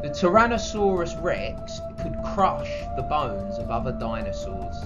The Tyrannosaurus rex could crush the bones of other dinosaurs.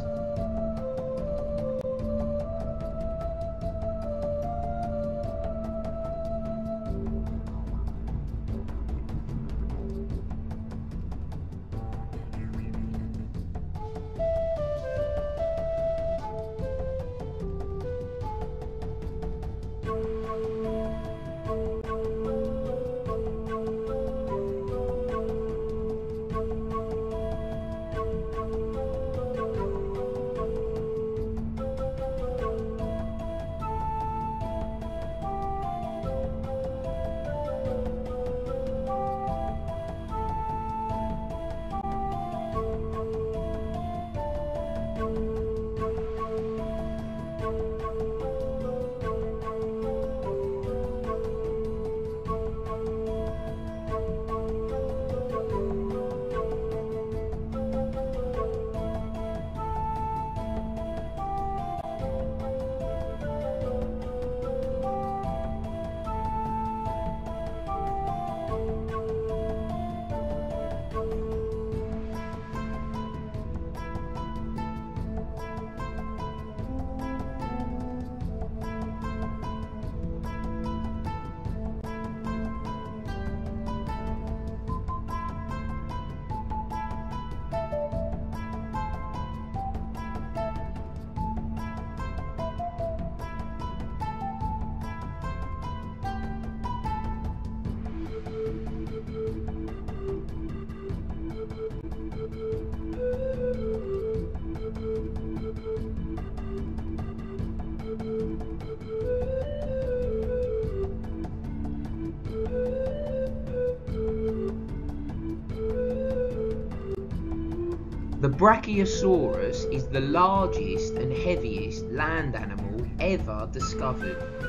The Brachiosaurus is the largest and heaviest land animal ever discovered.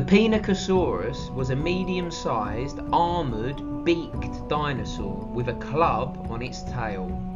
The Pinacosaurus was a medium-sized, armoured, beaked dinosaur with a club on its tail.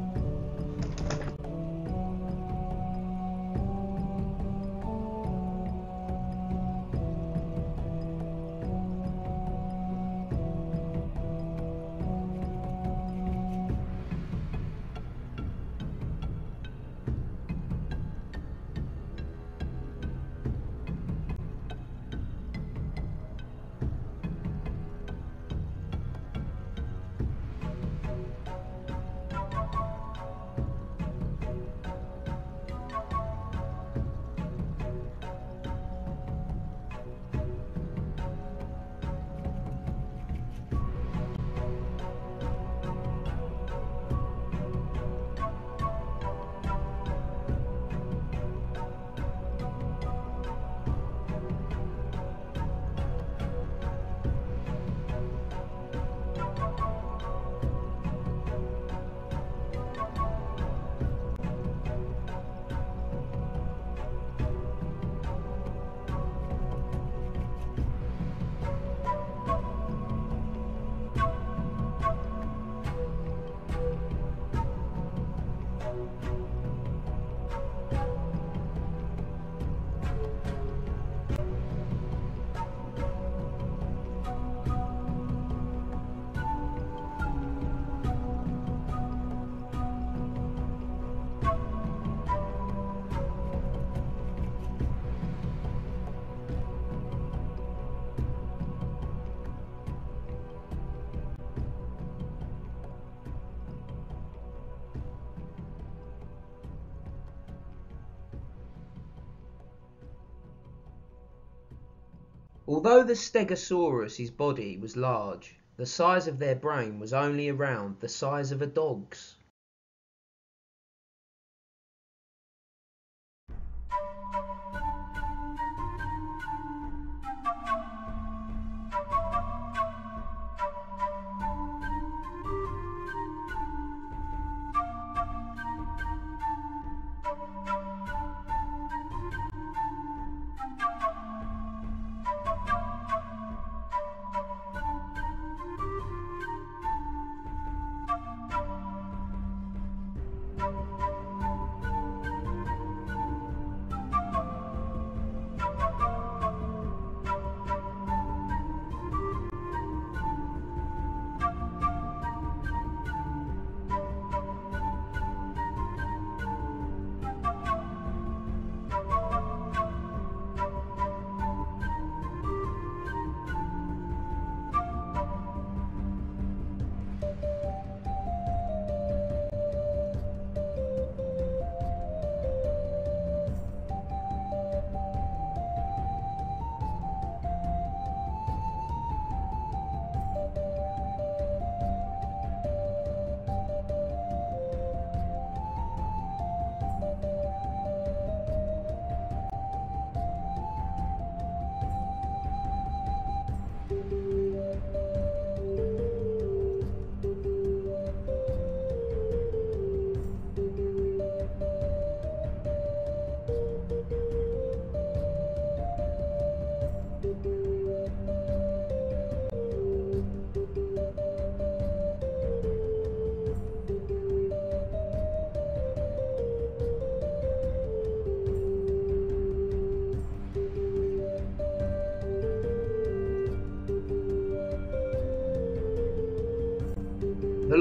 Although the Stegosaurus's body was large, the size of their brain was only around the size of a dog's.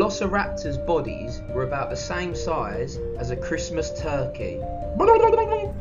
Velociraptors' bodies were about the same size as a Christmas turkey.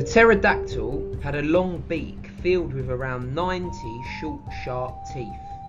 The pterodactyl had a long beak filled with around 90 short sharp teeth.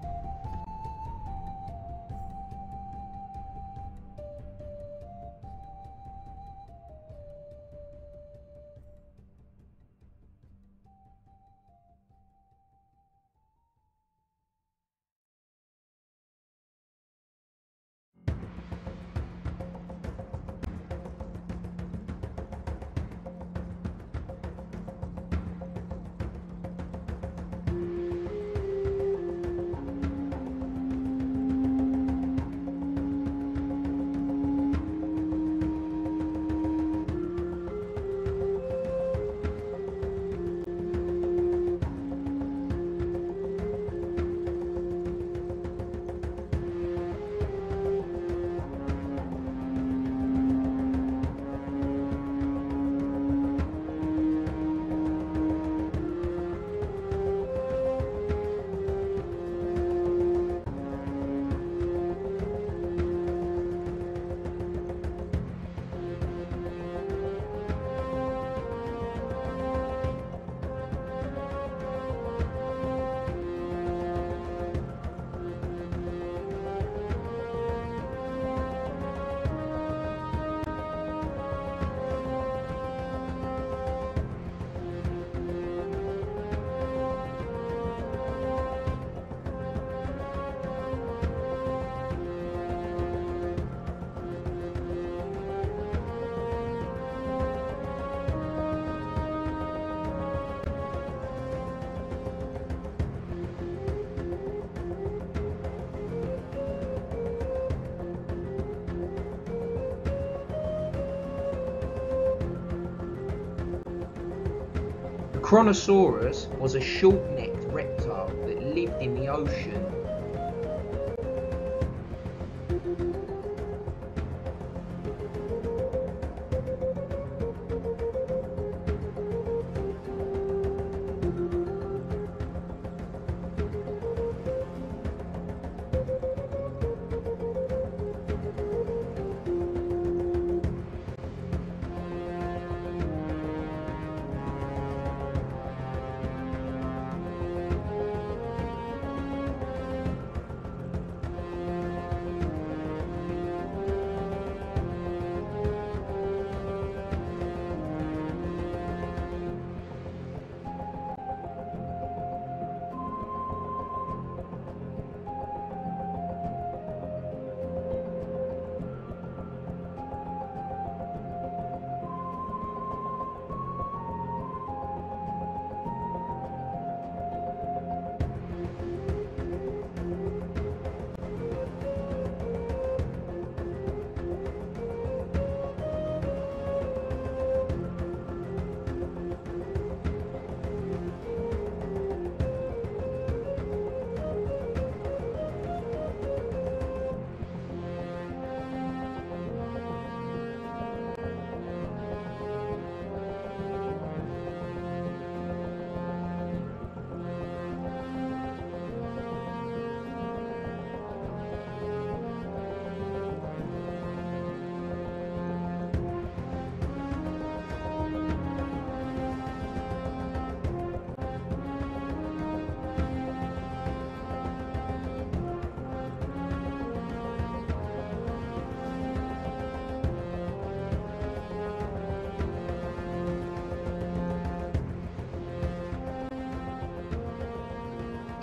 Kronosaurus was a short-necked reptile that lived in the ocean.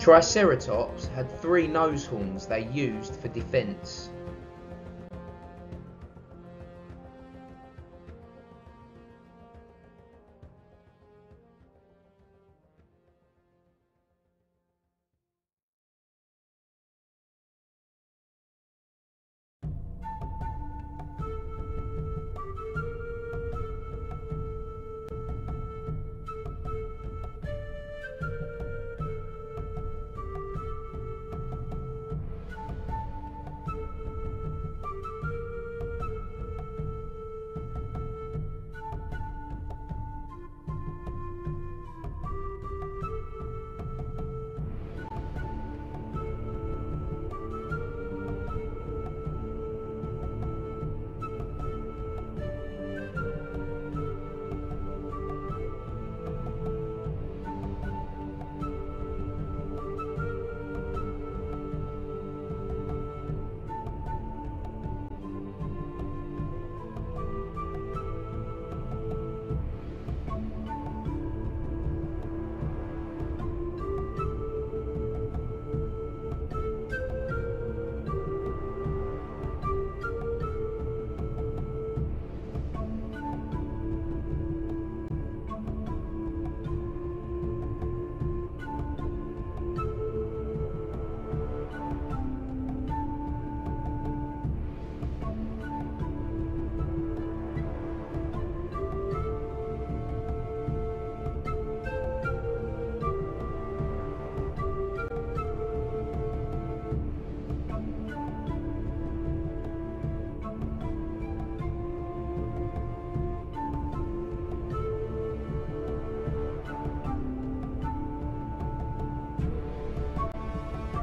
Triceratops had three nose horns they used for defense.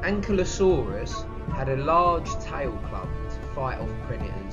Ankylosaurus had a large tail club to fight off predators.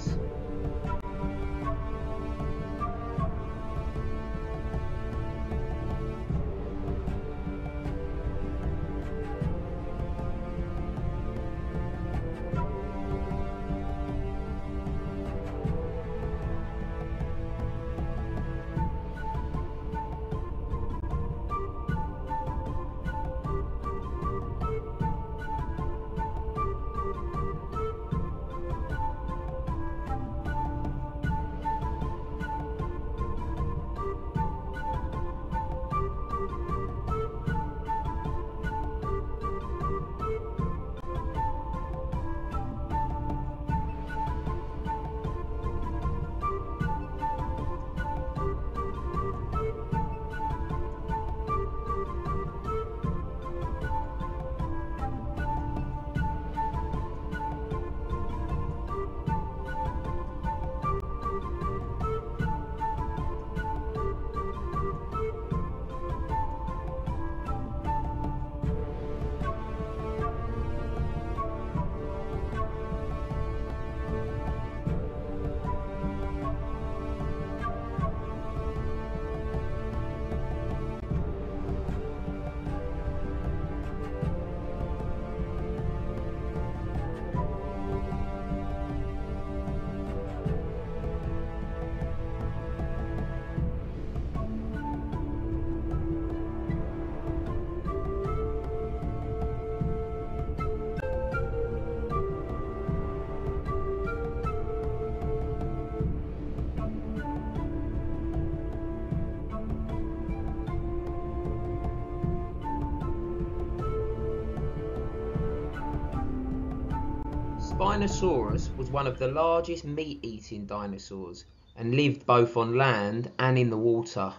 Spinosaurus was one of the largest meat eating dinosaurs and lived both on land and in the water.